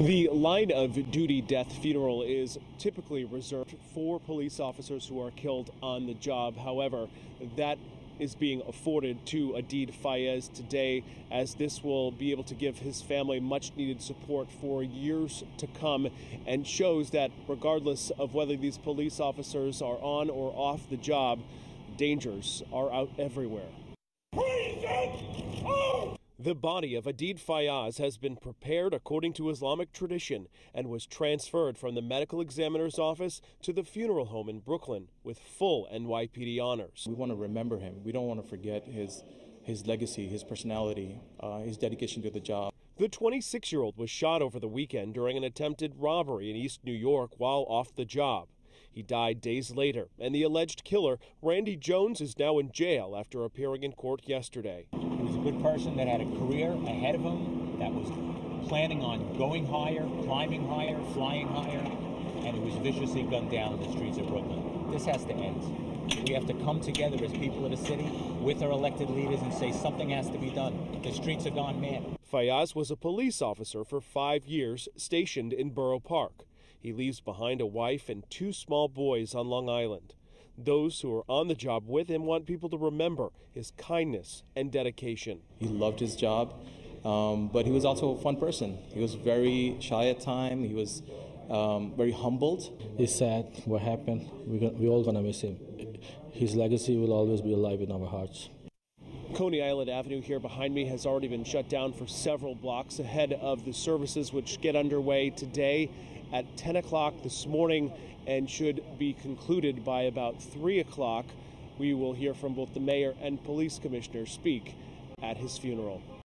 The line of duty death funeral is typically reserved for police officers who are killed on the job. However, that is being afforded to Adeed Fayaz today, as this will be able to give his family much needed support for years to come and shows that regardless of whether these police officers are on or off the job, dangers are out everywhere. The body of Adeed Fayaz has been prepared according to Islamic tradition and was transferred from the medical examiner's office to the funeral home in Brooklyn with full NYPD honors. We want to remember him. We don't want to forget his his legacy, his personality, uh, his dedication to the job. The 26 year old was shot over the weekend during an attempted robbery in East New York while off the job. He died days later, and the alleged killer, Randy Jones, is now in jail after appearing in court yesterday. He was a good person that had a career ahead of him, that was planning on going higher, climbing higher, flying higher, and he was viciously gunned down in the streets of Brooklyn. This has to end. We have to come together as people of the city with our elected leaders and say something has to be done. The streets are gone mad. Fayaz was a police officer for five years stationed in Borough Park. He leaves behind a wife and two small boys on Long Island. Those who are on the job with him want people to remember his kindness and dedication. He loved his job, um, but he was also a fun person. He was very shy at time. He was um, very humbled. It's sad what happened. We're, we're all gonna miss him. His legacy will always be alive in our hearts. Coney Island Avenue here behind me has already been shut down for several blocks ahead of the services which get underway today at 10 o'clock this morning and should be concluded by about 3 o'clock. We will hear from both the mayor and police commissioner speak at his funeral.